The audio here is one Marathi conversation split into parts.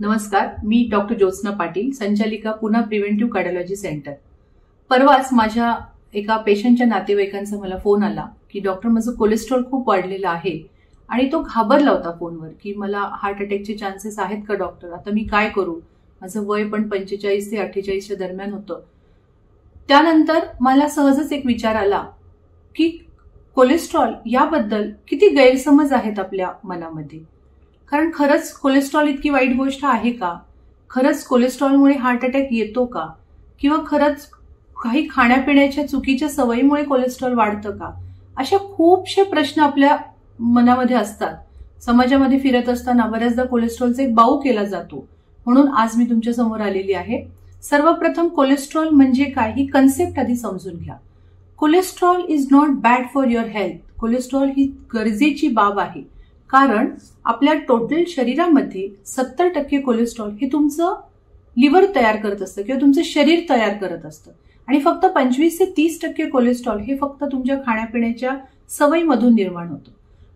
नमस्कार मी डॉक्टर ज्योत्स्ना पाटील संचालिका पुन्हा प्रिव्हेंटिव्ह कार्डिओलॉजी सेंटर. परवाच माझ्या एका पेशंटच्या नातेवाईकांचा मला फोन आला की डॉक्टर माझं कोलेस्ट्रॉल खूप वाढलेलं आहे आणि तो घाबरला होता फोनवर की मला हार्ट अटॅकचे चान्सेस आहेत का डॉक्टर? आता मी काय करू? माझं वय पण पंचेचाळीस ते अठ्ठेचाळीसच्या दरम्यान होतं. त्यानंतर मला सहजच एक विचार आला की कोलेस्ट्रॉल याबद्दल किती गैरसमज आहेत आपल्या मनामध्ये? कारण खरंच कोलेस्ट्रॉल इतकी वाईट गोष्ट आहे का? खरंच कोलेस्ट्रॉलमुळे हार्ट अटॅक येतो का? किंवा खरंच काही खाण्यापिण्याच्या चुकीच्या सवयीमुळे कोलेस्ट्रॉल वाढतं का? अशा खूपशे प्रश्न आपल्या मनामध्ये असतात. समाजामध्ये फिरत असताना बऱ्याचदा कोलेस्ट्रॉलचा एक बाऊ केला जातो. म्हणून आज मी तुमच्यासमोर आलेली आहे. सर्वप्रथम कोलेस्ट्रॉल म्हणजे काय? ही कन्सेप्ट आधी समजून घ्या. Cholesterol is not bad for your health cholesterol ही गरजेची बाब आहे. कारण आपल्या टोटल शरीरामध्ये सत्तर टक्के कोलेस्ट्रॉल हे तुमचं लिव्हर तयार करत असतं किंवा तुमचं शरीर तयार करत असतं. आणि फक्त पंचवीस ते तीस टक्के कोलेस्ट्रॉल हे फक्त तुमच्या खाण्यापिण्याच्या सवयीमधून निर्माण होतं.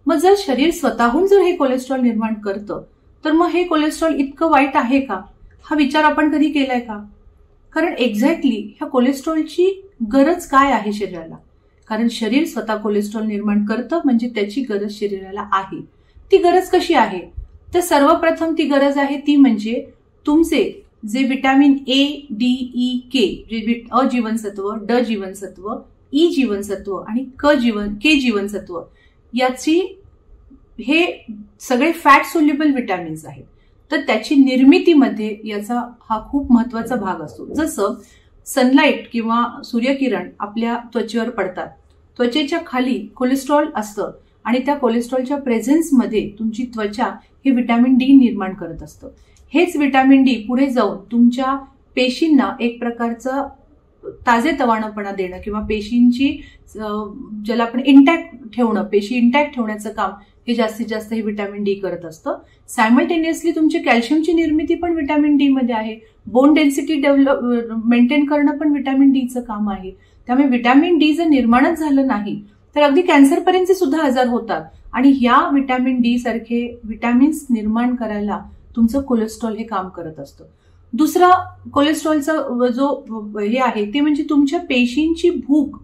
मग जर शरीर स्वतःहून जर हे कोलेस्ट्रॉल निर्माण करतं तर मग हे कोलेस्ट्रॉल इतकं वाईट आहे का? हा विचार आपण कधी केलाय का? कारण एक्झॅक्टली ह्या कोलेस्ट्रॉलची गरज काय आहे शरीराला? कारण शरीर स्वतः कोलेस्ट्रॉल निर्माण करतं म्हणजे त्याची गरज शरीराला आहे. ती गरज कशी आहे? तर सर्वप्रथम ती गरज आहे ती म्हणजे तुमचे जे vitamin A D E K जे अ जीवनसत्व ड जीवनसत्व ई जीवनसत्व आणि क जीवन के जीवनसत्व याची हे सगळे फॅट सोल्युबल विटॅमिन्स आहेत. तर त्याची निर्मितीमध्ये याचा हा खूप महत्त्वाचा भाग असतो. जसं सनलाईट किंवा सूर्यकिरण आपल्या त्वचेवर पडतात. त्वचेच्या खाली कोलेस्ट्रॉल असतं. आणि त्या कोलेस्ट्रॉलच्या प्रेझेन्समध्ये तुमची त्वचा हे विटॅमिन डी निर्माण करत असतं. हेच विटॅमिन डी पुढे जाऊन तुमच्या पेशींना एक प्रकारचं ताजे तवाणपणा देणं किंवा पेशींची ज्याला आपण इंटॅक्ट ठेवणं पेशी इंटॅक्ट ठेवण्याचं काम हे जास्तीत जास्त हे विटॅमिन डी करत असतं. सायमल्टेनियसली तुमची कॅल्शियमची निर्मिती पण विटॅमिन डी मध्ये आहे. बोन डेन्सिटी डेव्हलप मेंटेन करणं पण विटॅमिन डीचं काम आहे. त्यामुळे विटॅमिन डी जर निर्माणच झालं नाही तर अगदी कॅन्सरपर्यंतचे सुद्धा आजार होतात. आणि ह्या व्हिटॅमिन डी सारखे व्हिटॅमिन्स निर्माण करायला तुमचं कोलेस्ट्रॉल हे काम करत असतं. दुसरा कोलेस्ट्रॉलचा जो हे आहे ते म्हणजे तुमच्या पेशींची भूक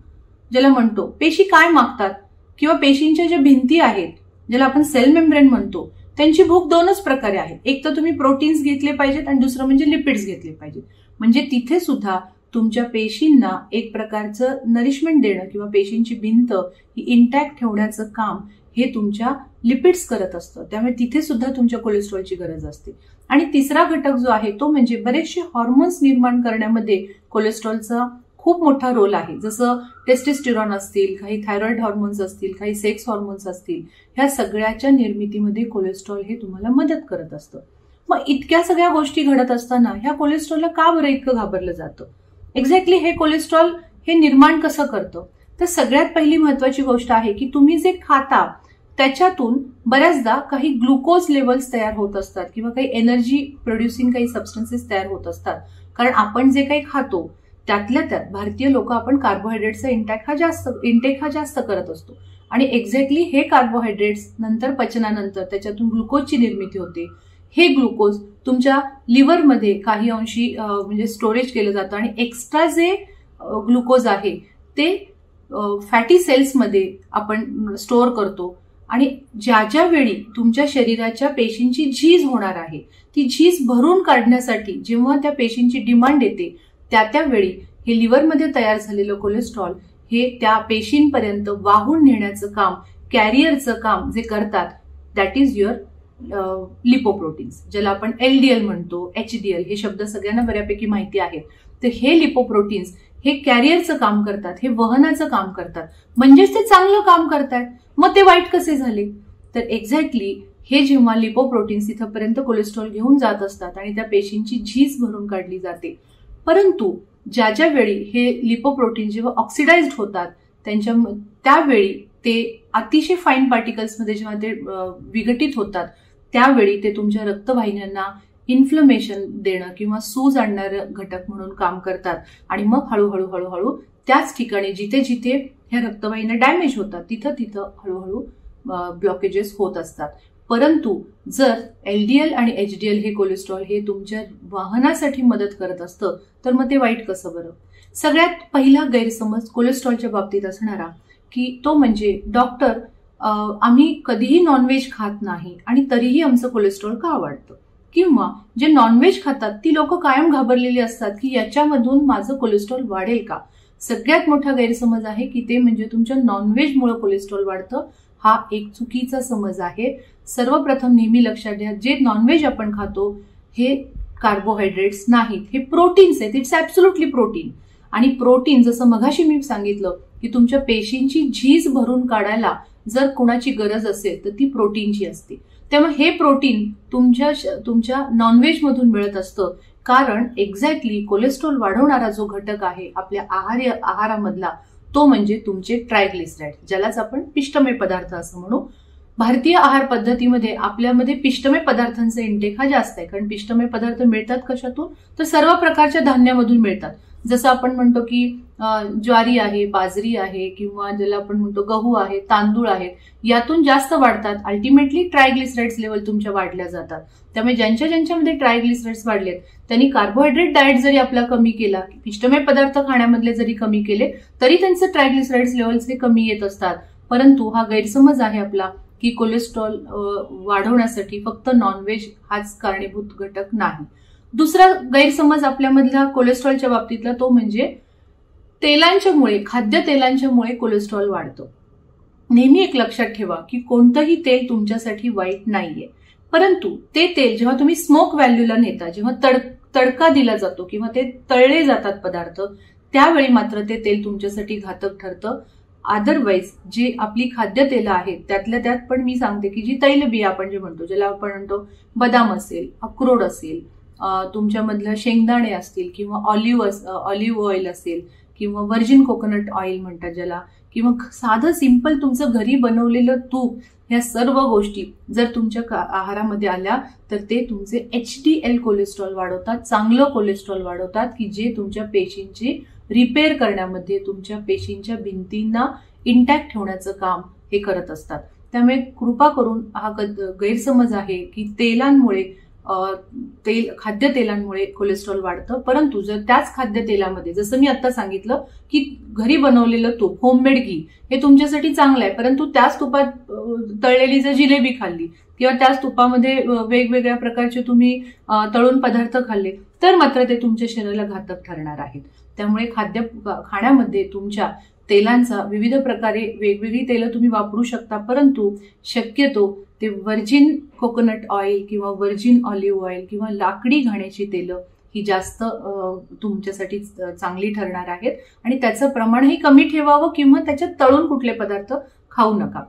ज्याला म्हणतो. पेशी काय मागतात? किंवा पेशींच्या ज्या भिंती आहेत ज्याला आपण सेल मेम्ब्रेन म्हणतो त्यांची भूक दोनच प्रकारे आहे एक तर तुम्ही प्रोटीन्स घेतले पाहिजेत आणि दुसरं म्हणजे लिपिड्स घेतले पाहिजेत. म्हणजे तिथे सुद्धा तुमच्या पेशींना एक प्रकारचं नरिशमेंट देणं किंवा पेशींची भिंत ही इंटॅक्ट ठेवण्याचं काम हे तुमच्या लिपिड्स करत असतं. त्यामुळे तिथे सुद्धा तुमच्या कोलेस्ट्रॉलची गरज असते. आणि तिसरा घटक जो आहे तो म्हणजे बरेचसे हॉर्मोन्स निर्माण करण्यामध्ये कोलेस्ट्रॉलचा खूप मोठा रोल आहे. जसं टेस्टेस्टिरॉन असतील काही थायरॉइड हॉर्मोन्स असतील काही सेक्स हॉर्मोन्स असतील ह्या सगळ्याच्या निर्मितीमध्ये कोलेस्ट्रॉल हे तुम्हाला मदत करत असतं. मग इतक्या सगळ्या गोष्टी घडत असताना ह्या कोलेस्ट्रॉलला का बरं इतकं घाबरलं जातं? एक्झॅक्टली हे कोलेस्ट्रॉल हे निर्माण कसं करतं? तर सगळ्यात पहिली महत्वाची गोष्ट आहे की तुम्ही जे खाता त्याच्यातून बऱ्याचदा काही ग्लुकोज लेवल्स तयार होत असतात किंवा काही एनर्जी प्रोड्युसिंग काही सबस्टन्सेस तयार होत असतात. कारण आपण जे काही खातो त्यातल्या त्यात भारतीय लोक आपण कार्बोहायड्रेटचा इंटॅक हा जास्त इंटेक हा जास्त करत असतो. आणि एक्झॅक्टली हे कार्बोहायड्रेट्स नंतर पचनानंतर त्याच्यातून ग्लुकोजची निर्मिती होते. हे ग्लुकोज तुमच्या लिव्हरमध्ये काही अंशी म्हणजे स्टोरेज केलं जातं आणि एक्स्ट्रा जे ग्लुकोज आहे ते फॅटी सेल्समध्ये आपण स्टोअर करतो. आणि ज्या ज्या वेळी तुमच्या शरीराच्या पेशींची झीज होणार आहे ती झीज भरून काढण्यासाठी जेव्हा त्या पेशींची डिमांड येते त्या त्यावेळी हे लिव्हरमध्ये तयार झालेलं कोलेस्ट्रॉल हे त्या पेशींपर्यंत वाहून नेण्याचं काम कॅरियरचं काम जे करतात दॅट इज युअर लिपोप्रोटीन्स ज्याला आपण एलडीएल म्हणतो एच डी एल हे शब्द सगळ्यांना बऱ्यापैकी माहिती आहेत. तर हे लिपोप्रोटीन्स हे कॅरियरचं काम करतात हे वहनाचं काम करतात. म्हणजेच ते चांगलं काम करतात. मग ते वाईट कसे झाले? तर एक्झॅक्टली हे जेव्हा लिपोप्रोटीन्स इथंपर्यंत कोलेस्ट्रॉल घेऊन जात असतात आणि त्या पेशींची झीज भरून काढली जाते. परंतु ज्या ज्या वेळी हे लिपोप्रोटीन जेव्हा ऑक्सिडाइज्ड होतात त्यांच्या त्यावेळी ते अतिशय फाईन पार्टिकल्समध्ये जेव्हा ते विघटित होतात त्यावेळी ते तुमच्या रक्तवाहिन्यांना इन्फ्लमेशन देणं किंवा सूज आणणारं घटक म्हणून काम करतात. आणि मग हळूहळू हळूहळू त्याच ठिकाणी जिथे जिथे ह्या रक्तवाहिन्या डॅमेज होतात तिथं तिथं हळूहळू ब्लॉकेजेस होत असतात. परंतु जर एलडीएल आणि एचडीएल हे कोलेस्ट्रॉल हे तुमच्या वाहनासाठी मदत करत असतं तर मग ते वाईट कसं बरं? सगळ्यात पहिला गैरसमज कोलेस्ट्रॉलच्या बाबतीत असणारा की तो म्हणजे डॉक्टर आम्ही कधीही नॉनव्हेज खात नाही आणि तरीही आमचं कोलेस्ट्रॉल का वाढतं? किंवा जे नॉनव्हेज खातात ती लोक कायम घाबरलेली असतात की याच्यामधून माझं कोलेस्ट्रॉल वाढेल का? सगळ्यात मोठा गैरसमज आहे की ते म्हणजे तुमच्या नॉनव्हेजमुळे कोलेस्ट्रॉल वाढतं. हा एक चुकीचा समज आहे. सर्वप्रथम नेहमी लक्षात घ्या जे नॉनव्हेज आपण खातो हे कार्बोहायड्रेट्स नाहीत. हे प्रोटीन्स आहेत. इट्स ॲब्सोल्युटली प्रोटीन आणि प्रोटीन जसं मघाशी मी सांगितलं की तुमच्या पेशींची झीज भरून काढायला जर कुणाची गरज असेल तर ती प्रोटीनची असते. त्यामुळे हे प्रोटीन तुमच्या तुमच्या नॉनव्हेज मधून मिळत असतं. कारण एक्झॅक्टली कोलेस्ट्रॉल वाढवणारा जो घटक आहे आपल्या आहार आहारामधला तो म्हणजे तुमचे ट्रायग्लिसराईड ज्यालाच आपण पिष्टमय पदार्थ असं म्हणू. भारतीय आहार पद्धतीमध्ये आपल्यामध्ये पिष्टमय पदार्थांचा इंटेक हा जास्त आहे. कारण पिष्टमय पदार्थ मिळतात कशातून? तर सर्व प्रकारच्या धान्यामधून मिळतात. जसं आपण म्हणतो की ज्वारी आहे बाजरी आहे किंवा ज्याला आपण म्हणतो गहू आहे तांदूळ आहे यातून जास्त वाढतात. अल्टिमेटली ट्रायग्लिसराइड्स लेवल तुमच्या वाढल्या जातात. त्यामुळे ज्यांच्या ज्यांच्यामध्ये ट्रायग्लिसराइड्स वाढलेत त्यांनी कार्बोहायड्रेट डाएट जरी आपला कमी केला पिष्टमय पदार्थ खाण्यामधले जरी कमी केले तरी त्यांचे ट्रायग्लिसराइड्स लेवल्स हे कमी येत असतात. परंतु हा गैरसमज आहे आपला की कोलेस्ट्रॉल वाढवण्यासाठी फक्त नॉनव्हेज हाच कारणीभूत घटक नाही. दुसरा गैरसमज आपल्यामधला कोलेस्ट्रॉलच्या बाबतीतला तो म्हणजे तेलांच्यामुळे खाद्य तेलांच्यामुळे कोलेस्ट्रॉल वाढतो. नेहमी एक लक्षात ठेवा की कोणतंही तेल तुमच्यासाठी वाईट नाहीये. परंतु ते तेल जेव्हा तुम्ही स्मोक व्हॅल्यूला नेता जेव्हा तड तडका दिला जातो किंवा ते तळले जातात पदार्थ त्यावेळी मात्र ते तेल तुमच्यासाठी घातक ठरतं. अदरवाईज जी आपली खाद्यतेलं आहेत त्यातल्या त्यात पण मी सांगते की जी तैलबिया आपण जे म्हणतो ज्याला आपण म्हणतो बदाम असेल अक्रोड असेल तुमच्यामधलं शेंगदाणे असतील किंवा ऑलिव्ह ऑलिव्ह ऑइल असेल किंवा व्हर्जिन कोकोनट ऑइल म्हणतात ज्याला किंवा साधं सिंपल तुमचं घरी बनवलेलं तूप ह्या सर्व गोष्टी जर तुमच्या आहारामध्ये आल्या तर ते तुमचे एच डी एल कोलेस्ट्रॉल वाढवतात चांगलं कोलेस्ट्रॉल वाढवतात की जे तुमच्या पेशींची रिपेअर करण्यामध्ये तुमच्या पेशींच्या भिंतींना इंटॅक्ट ठेवण्याचं काम हे करत असतात. त्यामुळे कृपा करून हा गैरसमज आहे की तेलांमुळे तेल खाद्यतेलांमुळे कोलेस्ट्रॉल वाढतं. परंतु जर त्याच खाद्यतेलामध्ये जसं मी आता सांगितलं की घरी बनवलेलं तूप होममेड घी हे तुमच्यासाठी चांगलं आहे. परंतु त्याच तुपात तळलेली जर जिलेबी खाल्ली किंवा त्याच तुपामध्ये वेगवेगळ्या प्रकारचे तुम्ही तळून पदार्थ खाल्ले तर मात्र ते तुमच्या शरीराला घातक ठरणार आहेत. त्यामुळे खाद्य खाण्यामध्ये तुमच्या तेलांचा विविध प्रकारे वेगवेगळी तेलं तुम्ही वापरू शकता. परंतु शक्यतो ते व्हर्जिन कोकोनट ऑइल किंवा व्हर्जिन ऑलिव्ह ऑइल किंवा लाकडी घाण्याची तेलं ही जास्त तुमच्यासाठी चांगली ठरणार आहेत. आणि त्याचं प्रमाणही कमी ठेवावं किंवा त्याच्यात तळून कुठले पदार्थ खाऊ नका.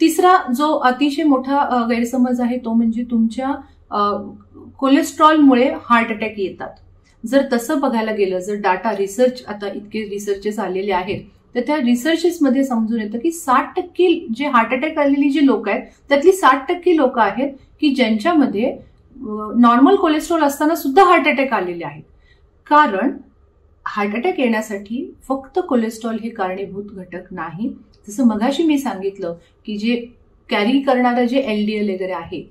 तिसरा जो अतिशय मोठा गैरसमज आहे तो म्हणजे तुमच्या कोलेस्ट्रॉलमुळे हार्ट अटॅक येतात. जर तसं बघायला गेलं जर डाटा रिसर्च आता इतके रिसर्चेस आलेले आहेत तर त्या रिसर्चेसमध्ये समजून येतं की साठ टक्के जे हार्ट अटॅक आलेली जी लोक आहेत त्यातली साठ टक्के लोक आहेत की ज्यांच्यामध्ये नॉर्मल कोलेस्ट्रॉल असताना सुद्धा हार्ट अटॅक आलेले आहेत. कारण हार्ट अटॅक येण्यासाठी फक्त कोलेस्ट्रॉल हे कारणीभूत घटक नाही. जसं मगाशी मी सांगितलं की जे कॅरी करणारं जे एल डी एल वगैरे आहे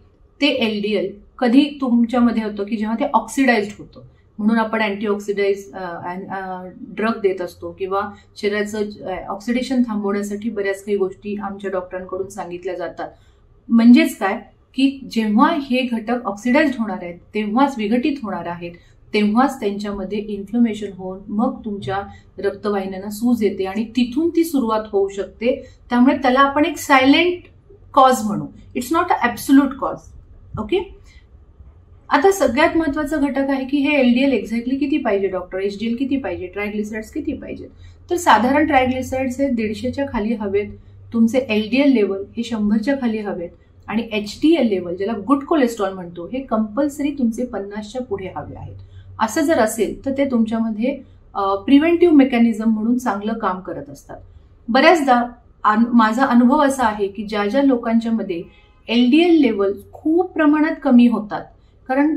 ते एल डी एल कधी तुमच्यामध्ये होतं की जेव्हा ते ऑक्सिडाइज्ड होतं. म्हणून आपण अँटीऑक्सिडाईज ड्रग देत असतो किंवा शरीराचं ऑक्सिडेशन थांबवण्यासाठी बऱ्याच काही गोष्टी आमच्या डॉक्टरांकडून सांगितल्या जातात. म्हणजेच काय? की जेव्हा हे घटक ऑक्सिडाइज होणार आहेत तेव्हाच विघटित होणार आहेत तेव्हाच त्यांच्यामध्ये इन्फ्लमेशन होऊन मग तुमच्या रक्तवाहिन्यांना सूज येते आणि तिथून ती सुरुवात होऊ शकते. त्यामुळे त्याला आपण एक सायलेंट कॉज म्हणू. It's not a absolute cause okay आता सगळ्यात महत्त्वाचा घटक आहे की हे एलडीएल एक्झॅक्टली किती पाहिजे डॉक्टर एचडीएल किती पाहिजे? ट्रायग्लिसराइड्स किती पाहिजे तर साधारण ट्रायग्लिसराइड्स हे दीडशेच्या खाली हवेत. तुमचे एलडीएल लेवल हे शंभरच्या खाली हवेत. आणि एच डी एल लेवल ज्याला गुड कोलेस्ट्रॉल म्हणतो हे कंपल्सरी तुमचे पन्नासच्या पुढे हवे आहेत. असं जर असेल तर ते तुमच्यामध्ये प्रिव्हेंटिव्ह मेकॅनिझम म्हणून चांगलं काम करत असतात. बऱ्याचदा माझा अनुभव असा आहे की ज्या ज्या लोकांच्या मध्ये एलडीएल लेवल खूप प्रमाणात कमी होतात कारण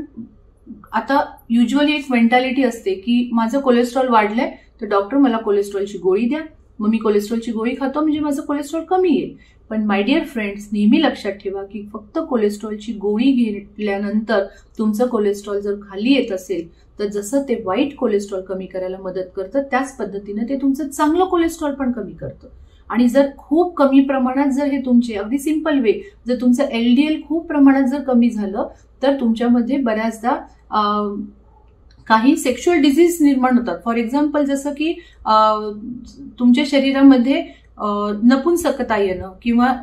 आता युजली एक मेंटॅलिटी असते की माझं कोलेस्ट्रॉल वाढलंय तर डॉक्टर मला कोलेस्ट्रॉलची गोळी द्या. मग मी कोलेस्ट्रॉलची गोळी खातो म्हणजे माझं कोलेस्ट्रॉल कमी येईल. पण माय डिअर फ्रेंड्स नेहमी लक्षात ठेवा की फक्त कोलेस्ट्रॉलची गोळी घेतल्यानंतर तुमचं कोलेस्ट्रॉल जर खाली येत असेल तर जसं ते वाईट कोलेस्ट्रॉल कमी करायला मदत करतं त्याच पद्धतीनं ते तुमचं चांगलं कोलेस्ट्रॉल पण कमी करतं. आणि जर खूप कमी प्रमाणात जर हे तुमचे अगदी सिंपल वे जर तुमचं एल डी एल खूप प्रमाणात जर कमी झालं तर तुमच्यामध्ये बऱ्याचदा काही सेक्शुअल डिझीज निर्माण होतात. फॉर एक्झाम्पल जसं की तुमच्या शरीरामध्ये नपुंसकता येणं किंवा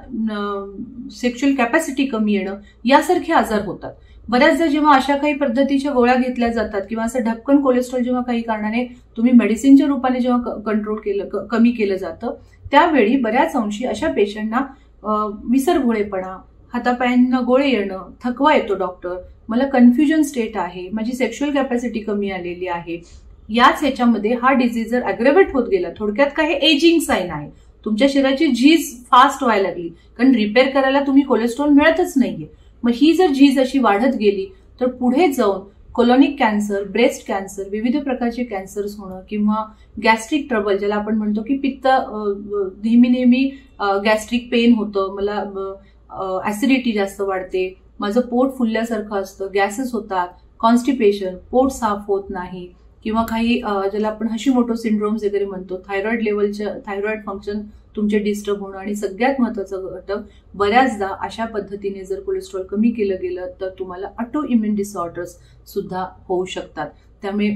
सेक्शुअल कॅपॅसिटी कमी येणं यासारखे आजार होतात. बऱ्याचदा जेव्हा अशा काही पद्धतीच्या गोळ्या घेतल्या जातात किंवा असं ढपकन कोलेस्ट्रॉल जेव्हा काही कारणाने तुम्ही मेडिसिनच्या रूपाने जेव्हा कंट्रोल केलं कमी केलं जातं त्यावेळी बऱ्याच अंशी अशा पेशंटना विसरभोळेपणा हातापायांना गोळे येणं थकवा येतो डॉक्टर मला कन्फ्युजन स्टेट आहे माझी सेक्शुअल कॅपॅसिटी कमी आलेली आहे याच ह्याच्यामध्ये हा डिझीज जर अग्रेवेट होत गेला थोडक्यात काही एजिंग साईन आहे तुमच्या शरीराची झीज फास्ट व्हायला लागली कारण रिपेअर करायला तुम्ही कोलेस्ट्रॉल मिळतच नाहीये. मग ही जर झीज अशी वाढत गेली तर पुढे जाऊन कोलोनिक कॅन्सर ब्रेस्ट कॅन्सर विविध प्रकारचे कॅन्सर्स होणं किंवा गॅस्ट्रिक ट्रबल ज्याला आपण म्हणतो की पित्त नेहमी नेहमी गॅस्ट्रिक पेन होतं मला ऍसिडिटी जास्त वाढते माझं पोट फुलल्यासारखं असतं गॅसेस होतात कॉन्स्टिपेशन पोट साफ होत नाही किंवा काही ज्याला आपण हशी मोटो सिंड्रोम्स वगैरे म्हणतो थायरॉइड लेवलच्या थायरॉइड फंक्शन तुमचे डिस्टर्ब होणं आणि सगळ्यात महत्वाचं घटक बऱ्याचदा अशा पद्धतीने जर कोलेस्ट्रॉल कमी केलं गेलं तर तुम्हाला ऑटो इम्युन डिसऑर्डर्स सुद्धा होऊ शकतात. त्यामुळे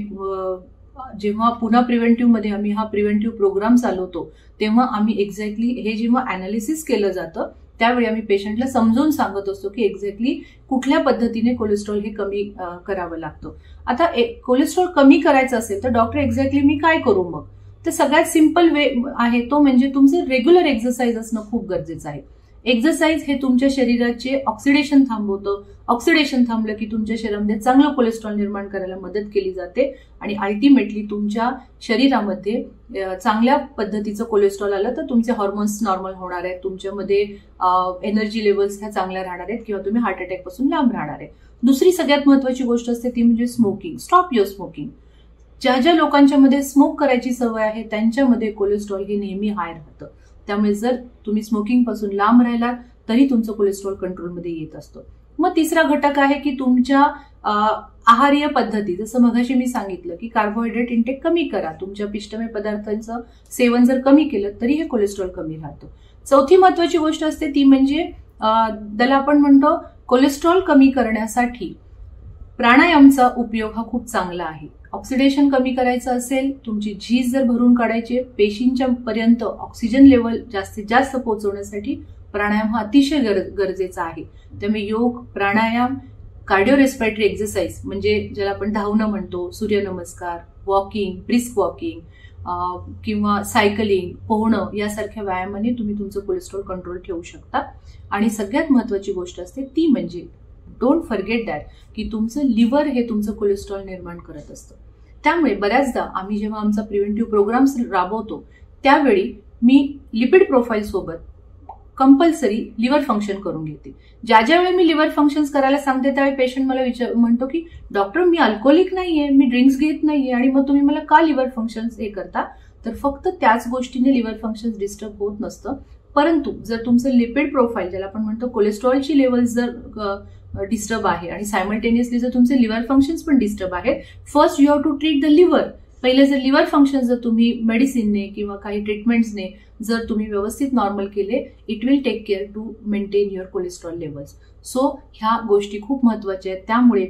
जेव्हा पुन्हा प्रिव्हेंटिव्हमध्ये आम्ही हा प्रिव्हेंटिव्ह प्रोग्राम चालवतो तेव्हा आम्ही एक्झॅक्टली हे जेव्हा अनालिसिस केलं जातं त्यावेळी आम्ही पेशंटला समजून सांगत असतो की एक्झॅक्टली कुठल्या पद्धतीने कोलेस्ट्रॉल हे कमी करावं लागतं. आता कोलेस्ट्रॉल कमी करायचं असेल तर डॉक्टर एक्झॅक्टली मी काय करू मग? तर सगळ्यात सिंपल वे आहे तो म्हणजे तुमचं रेग्युलर एक्सरसाइज असणं खूप गरजेचं आहे. एक्सरसाइज हे तुमच्या शरीराचे ऑक्सिडेशन थांबवतं. ऑक्सिडेशन थांबलं की तुमच्या शरीरामध्ये चांगलं कोलेस्ट्रॉल निर्माण करायला मदत केली जाते आणि अल्टिमेटली तुमच्या शरीरामध्ये चांगल्या पद्धतीचं कोलेस्ट्रॉल आलं तर तुमचे हॉर्मोन्स नॉर्मल होणार आहेत. तुमच्यामध्ये एनर्जी लेवल्स ह्या चांगल्या राहणार आहेत किंवा तुम्ही हार्ट अटॅकपासून लांब राहणार आहे. दुसरी सगळ्यात महत्वाची गोष्ट असते ती म्हणजे स्मोकिंग स्टॉप युअर स्मोकिंग ज्या ज्या लोकांच्या मध्ये स्मोक करायची सवय आहे त्यांच्यामध्ये कोलेस्ट्रॉल हे नेहमी हाय राहतं. त्यामुळे जर तुम्ही स्मोकिंगपासून लांब राहिला तरी तुमचं कोलेस्ट्रॉल कंट्रोलमध्ये येत असतं. मग तिसरा घटक आहे की तुमच्या आहारीय पद्धती. जसं मगाशी मी सांगितलं की कार्बोहायड्रेट इंटेक कमी करा. तुमच्या पिष्टमय पदार्थांचं सेवन जर कमी केलं तरी हे कोलेस्ट्रॉल कमी राहतं. चौथी महत्वाची गोष्ट असते ती म्हणजे त्याला आपण म्हणतो कोलेस्ट्रॉल कमी करण्यासाठी प्राणायामचा उपयोग हा खूप चांगला आहे. ऑक्सिडेशन कमी करायचं असेल तुमची झीज जर भरून काढायची पेशींच्या पर्यंत ऑक्सिजन लेवल जास्तीत जास्त पोहोचवण्यासाठी प्राणायाम हा अतिशय गरजेचा आहे. त्यामुळे योग प्राणायाम कार्डिओ रेस्पिरेटरी एक्झरसाईज म्हणजे ज्याला आपण धावणं म्हणतो सूर्यनमस्कार वॉकिंग ब्रिस्क वॉकिंग किंवा सायकलिंग पोहणं यासारख्या व्यायामाने तुम्ही तुमचं कोलेस्ट्रॉल कंट्रोल ठेवू शकता. आणि सगळ्यात महत्वाची गोष्ट असते ती म्हणजे डोंट फर्गेट दॅट की तुमचं लिव्हर हे तुमचं कोलेस्ट्रॉल निर्माण करत असतं. त्यामुळे बऱ्याचदा आम्ही जेव्हा आमचा प्रिव्हेंटिव्ह प्रोग्राम्स राबवतो त्यावेळी मी लिपिड प्रोफाईल सोबत कंपल्सरी लिव्हर फंक्शन करून घेते. ज्या ज्या वेळी मी लिव्हर फंक्शन करायला सांगते त्यावेळी पेशंट मला विचार म्हणतो की डॉक्टर मी अल्कोहोलिक नाहीये मी ड्रिंक्स घेत नाहीये आणि मग तुम्ही मला का लिव्हर फंक्शन हे करता? तर फक्त त्याच गोष्टीने लिव्हर फंक्शन डिस्टर्ब होत नसतं. परंतु जर तुमचं लिपिड प्रोफाईल ज्याला आपण म्हणतो कोलेस्ट्रॉलची लेवल जर डिस्टर्ब आहे आणि सायमल्टेनियसली जर तुमचे लिव्हर फंक्शन्स पण डिस्टर्ब आहेत first you have to treat the liver पहिले जर लिव्हर फंक्शन जर तुम्ही मेडिसिनने किंवा काही ट्रीटमेंट्सने जर तुम्ही व्यवस्थित नॉर्मल केले it will take care to maintain your cholesterol levels so ह्या गोष्टी खूप महत्त्वाच्या आहेत. त्यामुळे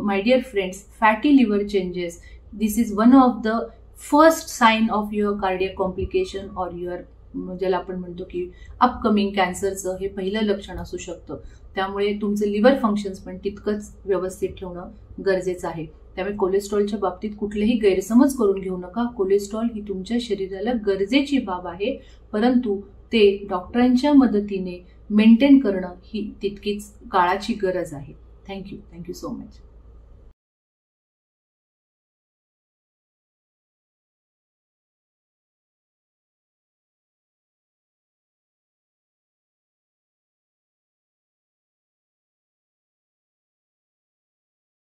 my dear friends fatty liver changes this is one of the first sign of your cardiac complication or your ज्याला आपण म्हणतो की अपकमिंग कॅन्सरचं हे पहिलं लक्षण असू शकतं. त्यामुळे तुमचं लिव्हर फंक्शन्स पण तितकंच व्यवस्थित ठेवणं गरजेचं आहे. त्यामुळे कोलेस्ट्रॉलच्या बाबतीत कुठलेही गैरसमज करून घेऊ नका. कोलेस्ट्रॉल ही तुमच्या शरीराला गरजेची बाब आहे. परंतु ते डॉक्टरांच्या मदतीने मेंटेन करणं ही तितकीच काळाची गरज आहे. Thank you thank you so much